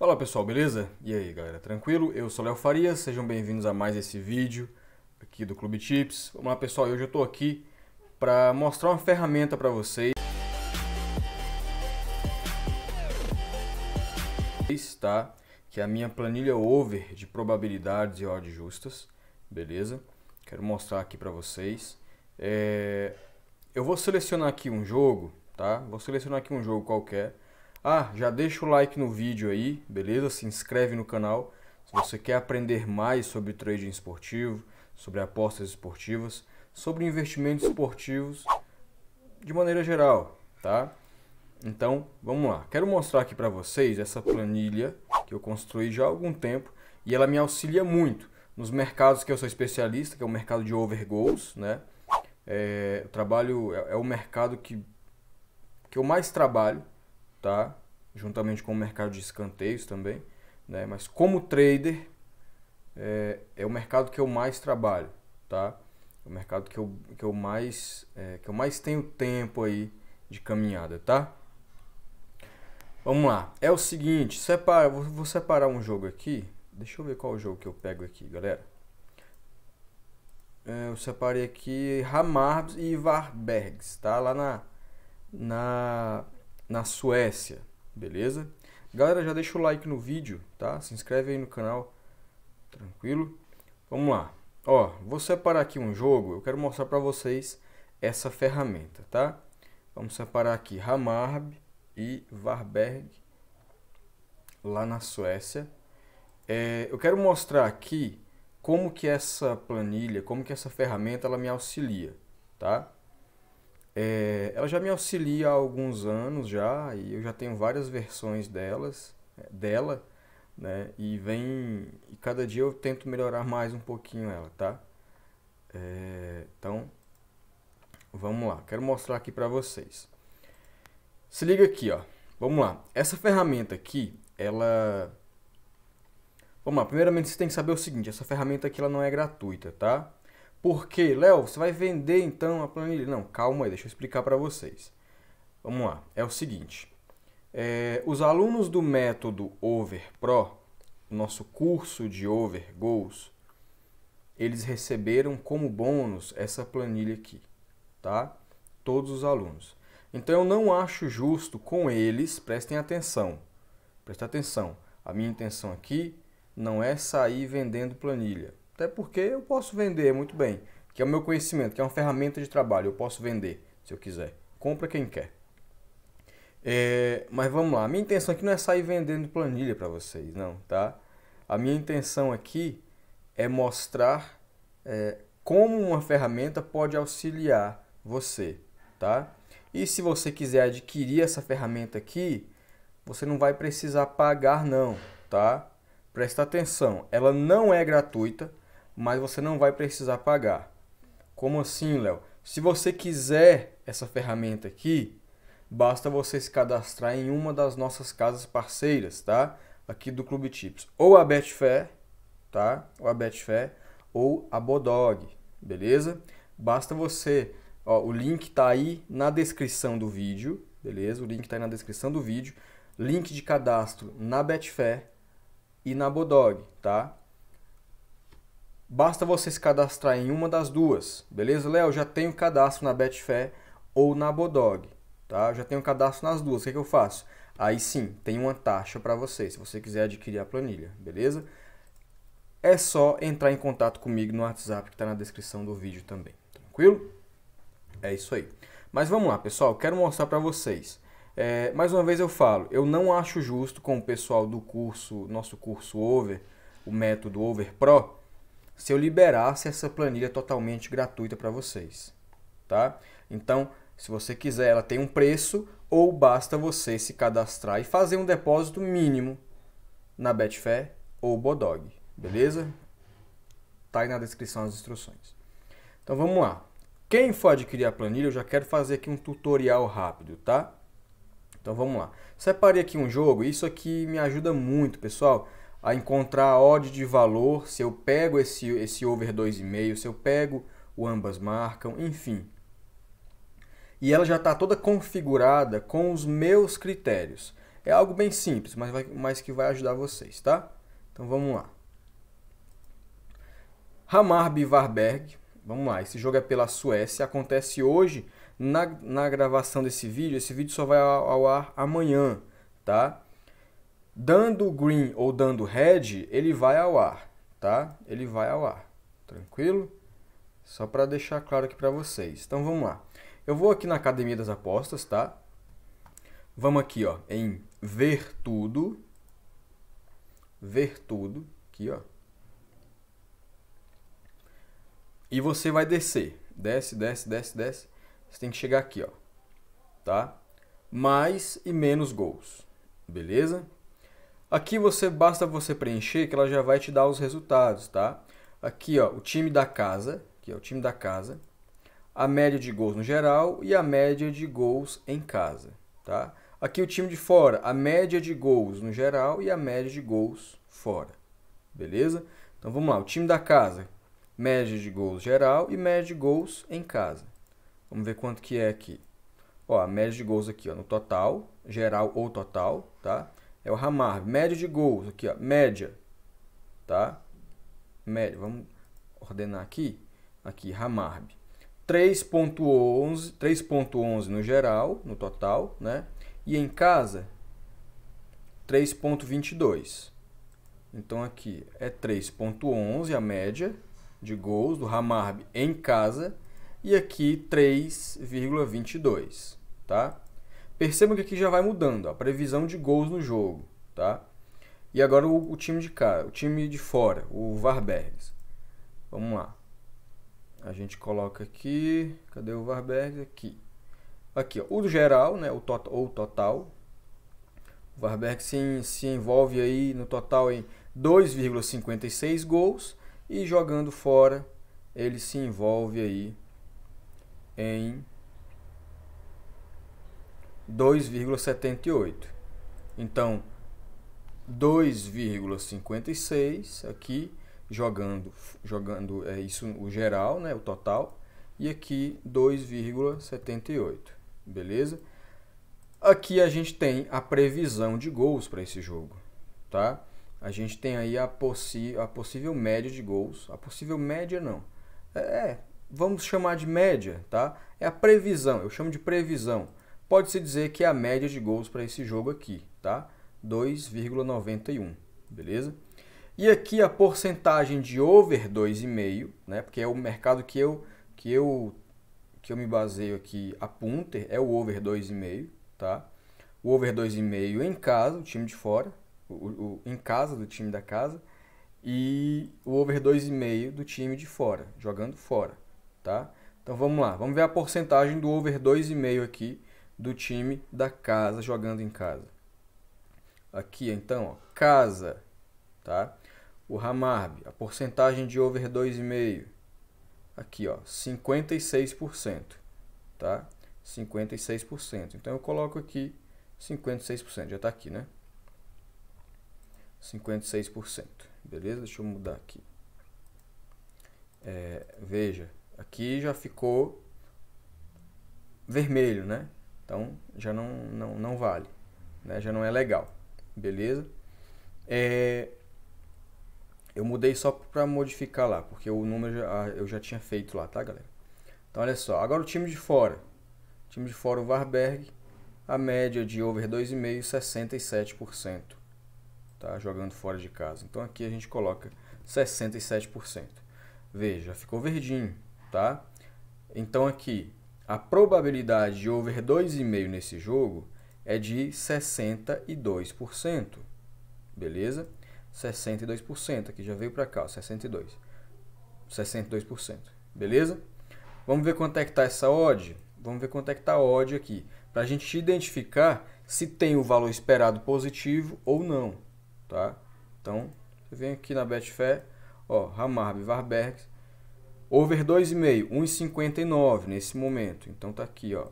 Fala pessoal, beleza? E aí galera, tranquilo? Eu sou Léo Farias, sejam bem-vindos a mais esse vídeo aqui do Clube Tips. Vamos lá pessoal, hoje eu estou aqui para mostrar uma ferramenta para vocês, tá? Que é a minha planilha over de probabilidades e odds justas, beleza? Quero mostrar aqui para vocês. É... Eu vou selecionar aqui um jogo, tá? Vou selecionar aqui um jogo qualquer ah, já deixa o like no vídeo aí, beleza? Se inscreve no canal. Se você quer aprender mais sobre trading esportivo, sobre apostas esportivas, sobre investimentos esportivos de maneira geral, tá? Então, vamos lá. Quero mostrar aqui para vocês essa planilha que eu construí já há algum tempo e ela me auxilia muito nos mercados que eu sou especialista, que é o mercado de overgoals, né? É, trabalho é, é o mercado que, que eu mais trabalho, tá? Juntamente com o mercado de escanteios também, né? Mas como trader é, é o mercado que eu mais trabalho, tá? É o mercado que eu, que eu mais é, que eu mais tenho tempo aí de caminhada, tá? Vamos lá. É o seguinte, separa, vou, vou separar um jogo aqui. Deixa eu ver qual jogo que eu pego aqui, galera. É, eu separei aqui Hamars e Varbergs, tá? Lá na na na Suécia, beleza? Galera, já deixa o like no vídeo, tá? Se inscreve aí no canal, tranquilo? Vamos lá. Ó, vou separar aqui um jogo, eu quero mostrar para vocês essa ferramenta, tá? Vamos separar aqui Hamarb e Varberg, lá na Suécia. É, eu quero mostrar aqui como que essa planilha, como que essa ferramenta ela me auxilia, tá? É, ela já me auxilia há alguns anos já e eu já tenho várias versões delas, dela, né? E vem e cada dia eu tento melhorar mais um pouquinho ela, tá? É, então, vamos lá. Quero mostrar aqui para vocês. Se liga aqui, ó. Vamos lá. Essa ferramenta aqui, ela Vamos lá, primeiramente você tem que saber o seguinte, essa ferramenta aqui ela não é gratuita, tá? Por quê? Léo, você vai vender então a planilha? Não, calma aí, deixa eu explicar para vocês. Vamos lá, é o seguinte. É, os alunos do método Over Pro, nosso curso de Over Goals, eles receberam como bônus essa planilha aqui, tá? Todos os alunos. Então eu não acho justo com eles, prestem atenção, prestem atenção. A minha intenção aqui não é sair vendendo planilha. Até porque eu posso vender muito bem, que é o meu conhecimento, que é uma ferramenta de trabalho, eu posso vender se eu quiser. Compra quem quer. É, mas vamos lá, a minha intenção aqui não é sair vendendo planilha para vocês, não, tá? A minha intenção aqui é mostrar é, como uma ferramenta pode auxiliar você, tá? E se você quiser adquirir essa ferramenta aqui, você não vai precisar pagar não, tá? Presta atenção, ela não é gratuita, mas você não vai precisar pagar. Como assim, Léo? Se você quiser essa ferramenta aqui, basta você se cadastrar em uma das nossas casas parceiras, tá? Aqui do Clube Tips. Ou a Betfair, tá? Ou a Betfair, ou a Bodog, beleza? Basta você, ó, o link tá aí na descrição do vídeo, beleza? O link tá aí na descrição do vídeo. Link de cadastro na Betfair e na Bodog, tá? Basta você se cadastrar em uma das duas, beleza? Léo, já tenho cadastro na Betfair ou na Bodog, tá? Já tenho cadastro nas duas, o que, é que eu faço? Aí sim, tem uma taxa para você, se você quiser adquirir a planilha, beleza? É só entrar em contato comigo no WhatsApp que está na descrição do vídeo também, tranquilo? É isso aí. Mas vamos lá, pessoal, quero mostrar para vocês. É, mais uma vez eu falo, eu não acho justo com o pessoal do curso, nosso curso Over, o método Over Pro, se eu liberasse essa planilha totalmente gratuita para vocês, tá? Então, se você quiser, ela tem um preço ou basta você se cadastrar e fazer um depósito mínimo na Betfair ou Bodog, beleza? Tá aí na descrição as instruções. Então vamos lá. Quem for adquirir a planilha, eu já quero fazer aqui um tutorial rápido, tá? Então vamos lá. Separei aqui um jogo, isso aqui me ajuda muito, pessoal a encontrar odd de valor, se eu pego esse, esse over 2,5, se eu pego o ambas marcam, enfim. E ela já está toda configurada com os meus critérios. É algo bem simples, mas, vai, mas que vai ajudar vocês, tá? Então vamos lá. Hammarby Varberg. Vamos lá, esse jogo é pela Suécia. Acontece hoje na, na gravação desse vídeo. Esse vídeo só vai ao, ao ar amanhã, tá? Dando green ou dando red, ele vai ao ar, tá? Ele vai ao ar. Tranquilo? Só para deixar claro aqui para vocês. Então vamos lá. Eu vou aqui na Academia das Apostas, tá? Vamos aqui, ó, em ver tudo. Ver tudo, aqui, ó. E você vai descer. Desce, desce, desce, desce. Você tem que chegar aqui, ó. Tá? Mais e menos gols. Beleza? Aqui você basta você preencher que ela já vai te dar os resultados, tá? Aqui, ó, o time da casa, aqui, ó, o time da casa, a média de gols no geral e a média de gols em casa, tá? Aqui o time de fora, a média de gols no geral e a média de gols fora. Beleza? Então vamos lá, o time da casa, média de gols geral e média de gols em casa. Vamos ver quanto que é aqui. Ó, a média de gols aqui, ó, no total, geral ou total, tá? É o Ramar, média de gols aqui, ó, média, tá? Média, vamos ordenar aqui. Aqui, Ramarb. 3.11, 3.11 no geral, no total, né? E em casa, 3.22. Então aqui é 3.11 a média de gols do Hamarb em casa e aqui 3,22, tá? Percebam que aqui já vai mudando a previsão de gols no jogo, tá? E agora o, o time de cá, o time de fora, o Varbergs. Vamos lá. A gente coloca aqui, cadê o Varbergs? Aqui. Aqui, ó, o geral, né, o tot, ou total. O Varberg se, se envolve aí no total em 2,56 gols e jogando fora ele se envolve aí em 2,78. Então, 2,56 aqui jogando jogando é isso o geral, né, o total, e aqui 2,78 beleza? Aqui a gente tem a previsão de gols para esse jogo, tá? A gente tem aí a, possi a possível média de gols, a possível média não, é, é, vamos chamar de média, tá? É a previsão, eu chamo de previsão. Pode-se dizer que é a média de gols para esse jogo aqui, tá? 2,91, beleza? E aqui a porcentagem de over 2,5, né? Porque é o mercado que eu que eu que eu me baseio aqui, a punter, é o over 2,5, tá? O over 2,5 em casa, o time de fora, o, o, em casa do time da casa, e o over 2,5 do time de fora, jogando fora, tá? Então vamos lá, vamos ver a porcentagem do over 2,5 aqui do time da casa jogando em casa. Aqui então, ó, casa, tá? O Hamarb, a porcentagem de over 2,5 aqui, ó, 56%, tá? 56%. Então eu coloco aqui 56%, já está aqui, né? 56%, beleza? Deixa eu mudar aqui. É, veja, aqui já ficou vermelho, né? Então já não, não, não vale, né? já não é legal, beleza? É, eu mudei só para modificar lá, porque o número já, eu já tinha feito lá, tá, galera? Então, olha só. Agora o time de fora. O time de fora, o Varberg, a média de over 2,5, 67%. Tá? Jogando fora de casa. Então, aqui a gente coloca 67%. Veja, ficou verdinho, tá? Então, aqui, a probabilidade de over 2,5 nesse jogo é de 62%. Beleza? 62%. Aqui já veio para cá, ó, 62. 62%. Beleza? Vamos ver quanto é que está essa odd? Vamos ver quanto é que está a odd aqui. Para a gente identificar se tem o valor esperado positivo ou não. Tá? Então, você vem aqui na Betfair, ó, Hamarby, Varberg, over 2,5, 1,59 nesse momento. Então tá aqui, ó,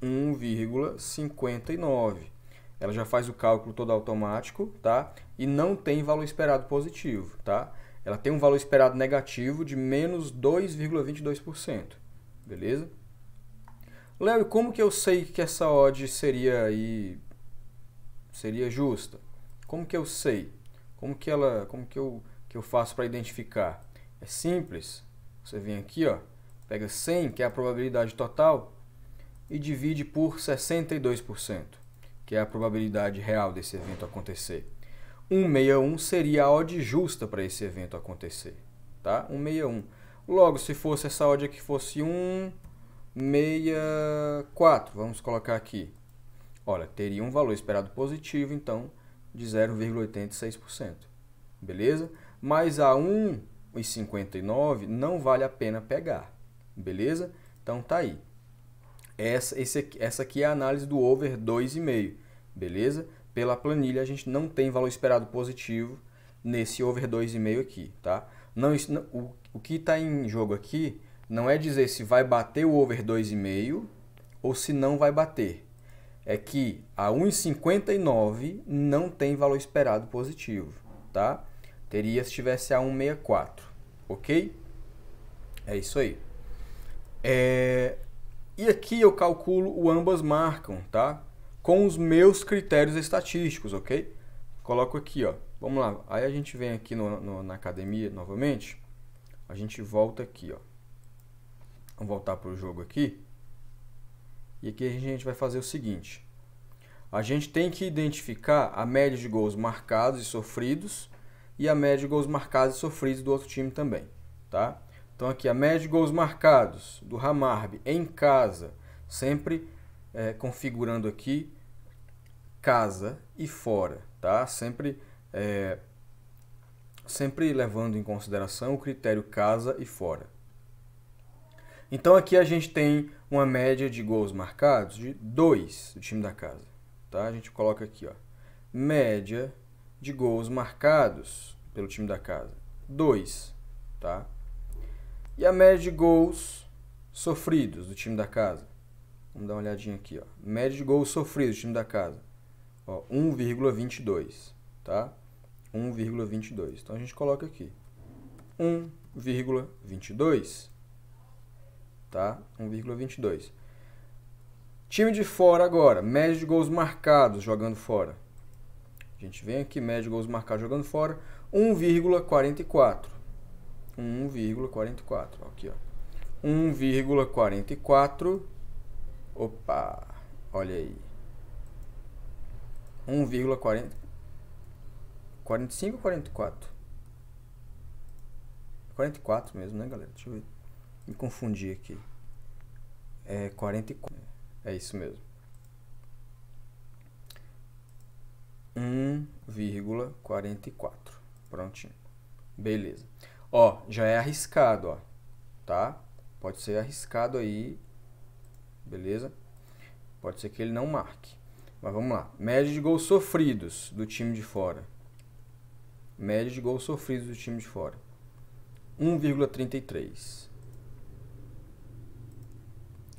1,59 ela já faz o cálculo todo automático, tá? E não tem valor esperado positivo, tá? Ela tem um valor esperado negativo de menos 2,22%, beleza? Léo, como que eu sei que essa odd seria aí seria justa. Como que eu sei? Como que ela, como que eu, que eu faço para identificar? É simples. Você vem aqui, ó, pega 100, que é a probabilidade total, e divide por 62%, que é a probabilidade real desse evento acontecer. 161 seria a odd justa para esse evento acontecer, tá? 161. Logo, se fosse essa odd aqui fosse 164, vamos colocar aqui. Olha, teria um valor esperado positivo, então, de 0,86%. Beleza? Mas a 1,59 não vale a pena pegar. Beleza? Então tá aí. Essa, esse essa aqui é a análise do over 2,5. Beleza? Pela planilha a gente não tem valor esperado positivo nesse over 2,5 aqui, tá? Não, o, o que está em jogo aqui não é dizer se vai bater o over 2,5 ou se não vai bater. É que a 1,59 não tem valor esperado positivo, tá? Teria se tivesse a 1,64, ok? É isso aí. É... E aqui eu calculo o ambas marcam, tá? Com os meus critérios estatísticos, ok? Coloco aqui, ó. Vamos lá. Aí a gente vem aqui no, no, na academia novamente. A gente volta aqui, ó. Vamos voltar para o jogo aqui. E aqui a gente vai fazer o seguinte. A gente tem que identificar a média de gols marcados e sofridos e a média de gols marcados e sofridos do outro time também, tá? Então aqui a média de gols marcados do Hamarby em casa, sempre é, configurando aqui casa e fora, tá? Sempre é, sempre levando em consideração o critério casa e fora. Então aqui a gente tem uma média de gols marcados de 2 do time da casa, tá? A gente coloca aqui, ó, média de gols marcados pelo time da casa, 2, tá? E a média de gols sofridos do time da casa. Vamos dar uma olhadinha aqui, ó. Média de gols sofridos do time da casa. Ó, 1,22, tá? 1,22. Então a gente coloca aqui 1,22, tá? 1,22. Time de fora agora, média de gols marcados jogando fora. A gente vem aqui, média de gols marcados jogando fora, 1,44. 1,44. Aqui, ó. 1,44. Opa, olha aí. 1,40. 45 ou 44? 44 mesmo, né, galera? Deixa eu. Me confundi aqui. É 44. É isso mesmo. 1,44. Prontinho. Beleza. Ó, já é arriscado, ó. Tá? Pode ser arriscado aí. Beleza? Pode ser que ele não marque. Mas vamos lá. Média de gols sofridos do time de fora. Média de gols sofridos do time de fora. 1,33.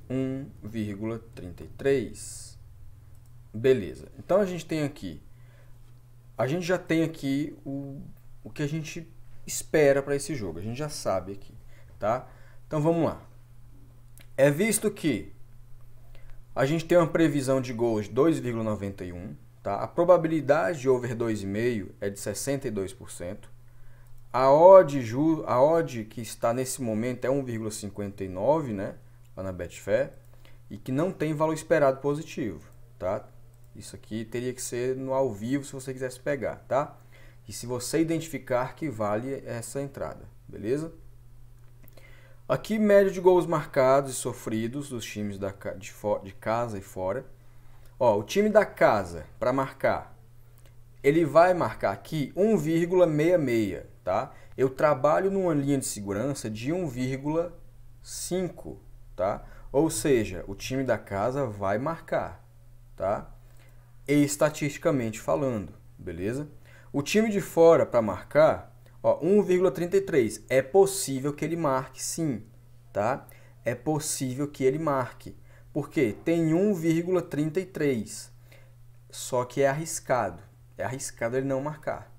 1,33. Beleza. Então a gente tem aqui. A gente já tem aqui o, o que a gente espera para esse jogo. A gente já sabe aqui, tá? Então vamos lá. É visto que a gente tem uma previsão de gols de 2,91, tá? A probabilidade de over 2,5 é de 62%. A odd, ju, a odd que está nesse momento é 1,59, né? Lá na Betfair. E que não tem valor esperado positivo, tá? Isso aqui teria que ser no ao vivo se você quisesse pegar, tá? E se você identificar que vale essa entrada, beleza? Aqui, média de gols marcados e sofridos dos times da, de, de casa e fora. Ó, o time da casa, para marcar, ele vai marcar aqui 1,66, tá? Eu trabalho numa linha de segurança de 1,5, tá? Ou seja, o time da casa vai marcar, tá? E estatisticamente falando, beleza? O time de fora para marcar 1,33. É possível que ele marque sim, tá? É possível que ele marque. Porque tem 1,33. Só que é arriscado. É arriscado ele não marcar,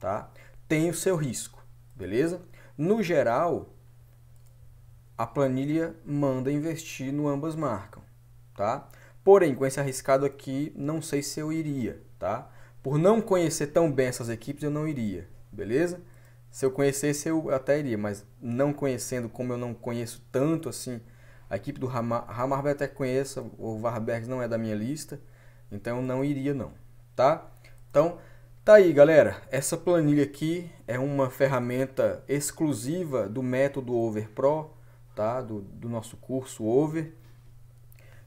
tá? Tem o seu risco, beleza? No geral, a planilha manda investir no ambas marcam, tá? Porém, com esse arriscado aqui, não sei se eu iria, tá? Por não conhecer tão bem essas equipes, eu não iria, beleza? Se eu conhecesse, eu até iria, mas não conhecendo, como eu não conheço tanto assim, a equipe do Hammarby até conheço, o Varberg não é da minha lista, então eu não iria não, tá? Então, tá aí, galera. Essa planilha aqui é uma ferramenta exclusiva do método Over Pro, tá? Do, do nosso curso Over.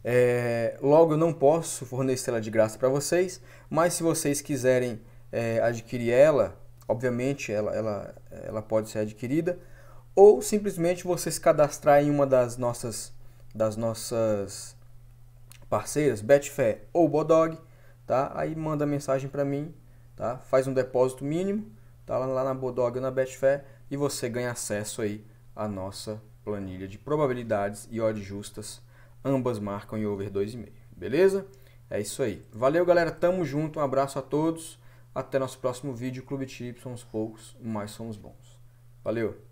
É, logo, eu não posso fornecer ela de graça para vocês, mas se vocês quiserem é, adquirir ela, obviamente ela, ela, ela pode ser adquirida, ou simplesmente você se cadastrar em uma das nossas, das nossas parceiras, Betfair ou Bodog, tá? Aí manda mensagem para mim, tá? Faz um depósito mínimo, tá? Lá na Bodog ou na Betfair e você ganha acesso aí à nossa planilha de probabilidades e odds justas ambas marcam em over 2,5. Beleza? É isso aí. Valeu, galera. Tamo junto. Um abraço a todos. Até nosso próximo vídeo. Clube Chip, somos poucos, mas somos bons. Valeu!